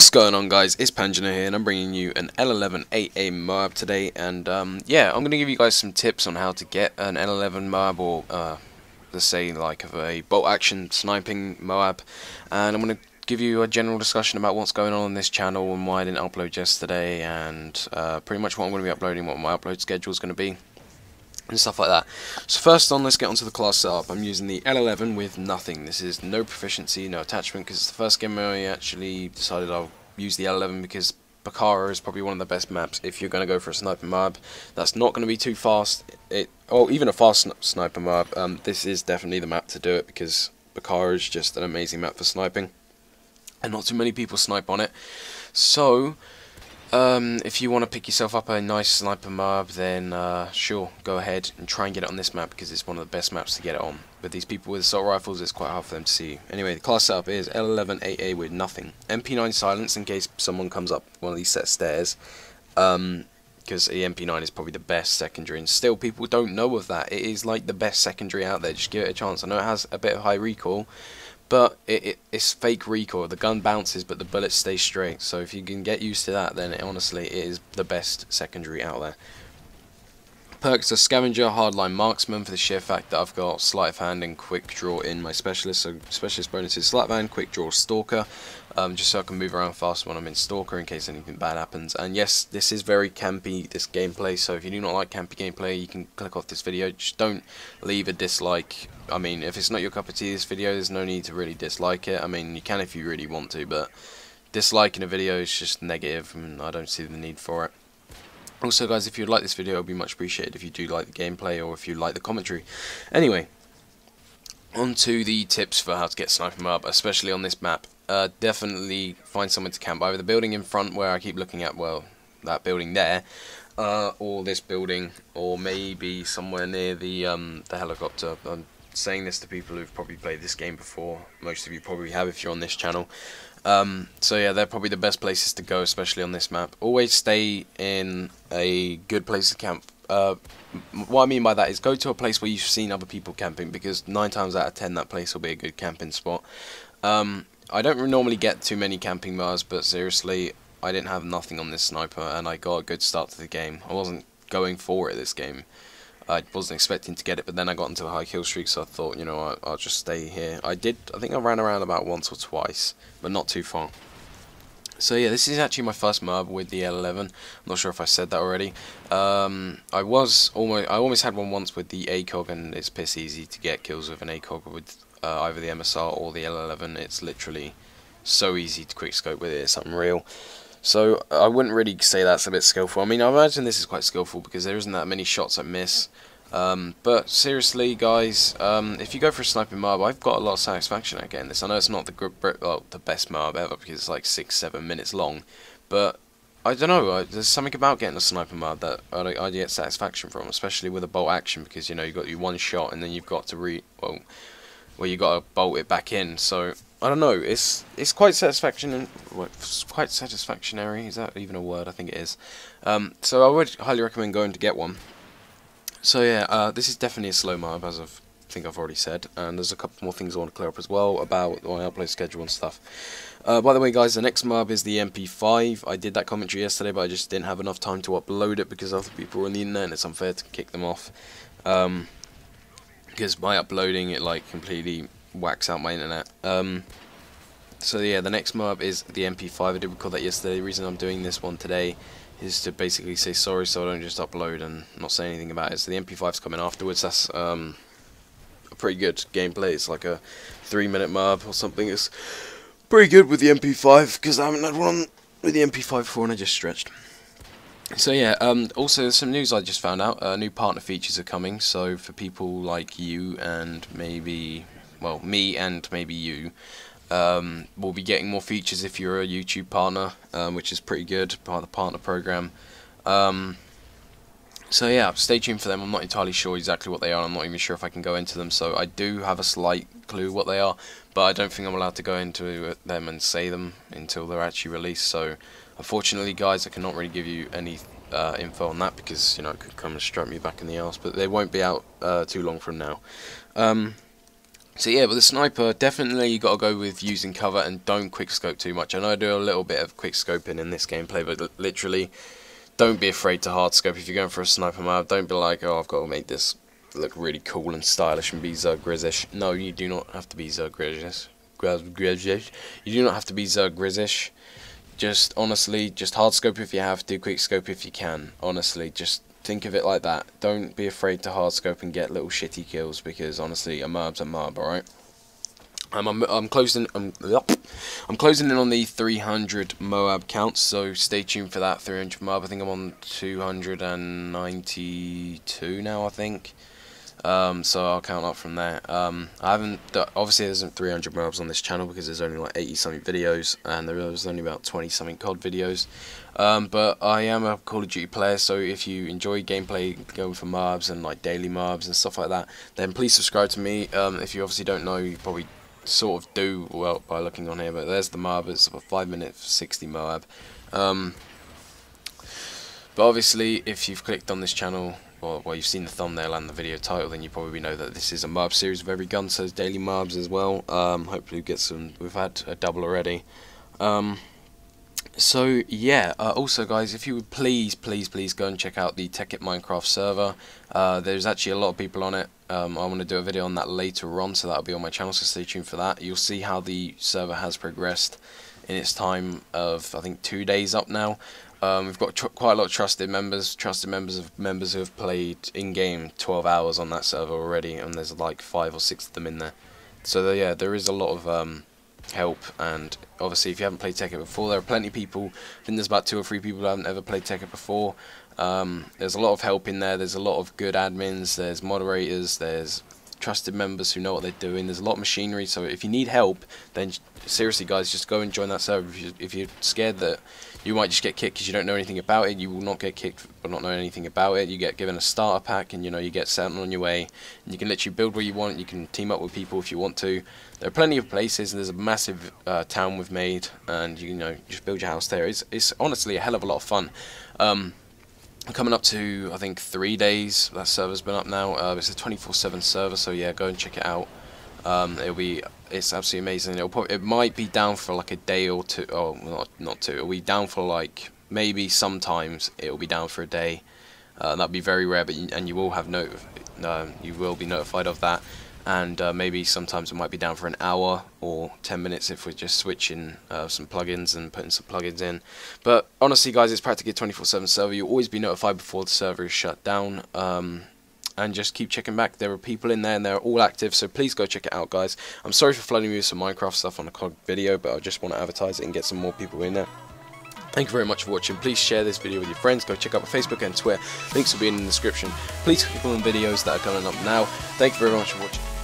What's going on guys, it's Panjno here and I'm bringing you an L118A Moab today and um, yeah, I'm going to give you guys some tips on how to get an L11 Moab or uh, let's say like of a bolt action sniping Moab and I'm going to give you a general discussion about what's going on on this channel and why I didn't upload yesterday and uh, pretty much what I'm going to be uploading, what my upload schedule is going to be and stuff like that. So first on, let's get onto the class setup. I'm using the L11 with nothing. This is no proficiency, no attachment, because it's the first game where I actually decided I'll use the L11 because Bakaara is probably one of the best maps if you're going to go for a sniper Moab. That's not going to be too fast, it or even a fast sniper Moab. Um, this is definitely the map to do it because Bakaara is just an amazing map for sniping, and not too many people snipe on it. So um, if you want to pick yourself up a nice sniper Moab, then uh, sure, go ahead and try and get it on this map because it's one of the best maps to get it on. But these people with assault rifles, it's quite hard for them to see. Anyway, the class setup is L118A with nothing. MP9 silence in case someone comes up one of these set of stairs. Um, because the MP9 is probably the best secondary, and still people don't know of that. It is like the best secondary out there. Just give it a chance. I know it has a bit of high recoil, but it, it, it's fake recoil. The gun bounces, but the bullets stay straight. So if you can get used to that, then it, honestly it is the best secondary out there. Perks are Scavenger, Hardline Marksman for the sheer fact that I've got Sleight of Hand and Quick Draw in my Specialist. So Specialist bonus is Sleight of Hand, Quick Draw, Stalker, um, just so I can move around fast when I'm in Stalker in case anything bad happens. And yes, this is very campy, this gameplay, so if you do not like campy gameplay, you can click off this video. Just don't leave a dislike. I mean, if it's not your cup of tea, this video, there's no need to really dislike it. I mean, you can if you really want to, but disliking a video is just negative, and I don't see the need for it. Also guys, if you'd like this video, it would be much appreciated if you do like the gameplay or if you like the commentary. Anyway, on to the tips for how to get sniper Moab, especially on this map. Uh, definitely find somewhere to camp, either the building in front where I keep looking at, well, that building there, uh, or this building, or maybe somewhere near the um, the helicopter. I'm saying this to people who've probably played this game before. Most of you probably have if you're on this channel. Um, so yeah, they're probably the best places to go, especially on this map. Always stay in a good place to camp. Uh, what I mean by that is go to a place where you've seen other people camping, because 9 times out of 10 that place will be a good camping spot. Um, I don't normally get too many camping bars, but seriously, I didn't have nothing on this sniper, and I got a good start to the game. I wasn't going for it this game. I wasn't expecting to get it, but then I got into a high kill streak, so I thought, you know, I'll, I'll just stay here. I did, I think I ran around about once or twice, but not too far. So yeah, this is actually my first Moab with the L11. I'm not sure if I said that already. Um, I was almost, I almost had one once with the ACOG, and it's piss easy to get kills with an ACOG with uh, either the MSR or the L11. It's literally so easy to quickscope with it. It's unreal. So I wouldn't really say that's a bit skillful. I mean, I imagine this is quite skillful because there isn't that many shots I miss. Um, but seriously, guys, um, if you go for a sniping Moab, I've got a lot of satisfaction at getting this. I know it's not the well, the best Moab ever because it's like six, seven minutes long, but I don't know. there's something about getting a sniper Moab that I, I get satisfaction from, especially with a bolt action because you know you got your one shot and then you've got to re well, well you got to bolt it back in. So I don't know. It's it's quite satisfaction quite satisfactionary. Is that even a word? I think it is. Um, so I would highly recommend going to get one. So yeah, uh, this is definitely a slow Moab, as I think I've already said, and there's a couple more things I want to clear up as well about my upload schedule and stuff. Uh, by the way, guys, the next Moab is the MP5. I did that commentary yesterday, but I just didn't have enough time to upload it because other people were on the internet, and it's unfair to kick them off. Um, because by uploading, it like completely whacks out my internet. Um, so yeah, the next Moab is the MP5. I did record that yesterday. The reason I'm doing this one today is to basically say sorry so I don't just upload and not say anything about it. So the MP5's coming afterwards. That's um, a pretty good gameplay. It's like a three minute Moab or something. It's pretty good with the MP5 because I haven't had one with the MP5 before and I just stretched. So yeah, um, also some news I just found out. Uh, new partner features are coming. So for people like you and maybe, well, me and maybe you, um, we'll be getting more features if you're a YouTube partner, um, which is pretty good, part of the partner program. Um, so yeah, stay tuned for them. I'm not entirely sure exactly what they are. I'm not even sure if I can go into them. So I do have a slight clue what they are, but I don't think I'm allowed to go into them and say them until they're actually released. So unfortunately, guys, I cannot really give you any uh, info on that because you know it could come and strike me back in the ass. But they won't be out uh, too long from now. So yeah, but the sniper, definitely you got to go with using cover and don't quick scope too much. I know I do a little bit of quick scoping in this gameplay, but literally, don't be afraid to hard scope if you're going for a sniper map. Don't be like, oh, I've got to make this look really cool and stylish and be Zerg Grizzish. No, you do not have to be Zerg Grizzish. You do not have to be Zerg Grizzish. Just honestly, just hard scope if you have to, quick scope if you can. Honestly, just think of it like that. Don't be afraid to hard scope and get little shitty kills because honestly, a Moab's a Moab, alright? I'm, I'm, I'm closing I'm, I'm closing in on the 300 Moab counts, so stay tuned for that 300 Moab. I think I'm on 292 now, I think. Um, so I'll count up from there. Um, I haven't, obviously there isn't 300 Moabs on this channel because there's only like 80 something videos and there was only about 20 something COD videos. Um, but I am a Call of Duty player, so if you enjoy gameplay going for Moabs and like daily Moabs and stuff like that, then please subscribe to me. Um, if you obviously don't know, you probably sort of do well by looking on here, but there's the Moab, it's a 5 minute 60 Moab. Um, but obviously, if you've clicked on this channel, or well, you've seen the thumbnail and the video title, then you probably know that this is a Moab series of every gun, so it's daily Moabs as well. Um, hopefully, we get some. We've had a double already. Um, so yeah, uh, also guys, if you would please, please, please go and check out the Tekkit Minecraft server. Uh, there's actually a lot of people on it. Um, I want to do a video on that later on, so that'll be on my channel, so stay tuned for that. You'll see how the server has progressed in its time of, I think, two days up now. Um, we've got quite a lot of trusted members, trusted members of members who have played in-game 12 hours on that server already, and there's like five or six of them in there. So yeah, there is a lot of um, help, and obviously if you haven't played Tekkit before, there are plenty of people, I think there's about two or three people who haven't ever played Tekkit before. Um, there's a lot of help in there, there's a lot of good admins, there's moderators, there's trusted members who know what they're doing. There's a lot of machinery, so if you need help, then seriously, guys, just go and join that server. If, you, if you're scared that you might just get kicked because you don't know anything about it, you will not get kicked for not knowing anything about it. You get given a starter pack, and you know you get sent on your way. And you can literally build where you want. You can team up with people if you want to. There are plenty of places, and there's a massive uh, town we've made, and you know just build your house there. It's it's honestly a hell of a lot of fun. Um, coming up to I think three days. That server's been up now. Uh, it's a 24/7 server, so yeah, go and check it out. Um, it'll be it's absolutely amazing. It'll probably, it might be down for like a day or two. Oh, not not two. It'll be down for like maybe sometimes it'll be down for a day. Uh, that'd be very rare, but you, and you will have note. Um, you will be notified of that and uh, maybe sometimes it might be down for an hour or 10 minutes if we're just switching uh, some plugins and putting some plugins in but honestly guys it's practically a 24-7 server you'll always be notified before the server is shut down um, and just keep checking back there are people in there and they're all active so please go check it out guys I'm sorry for flooding you with some Minecraft stuff on a COD video but I just want to advertise it and get some more people in there Thank you very much for watching. Please share this video with your friends. Go check out my Facebook and Twitter. Links will be in the description. Please click on videos that are coming up now. Thank you very much for watching.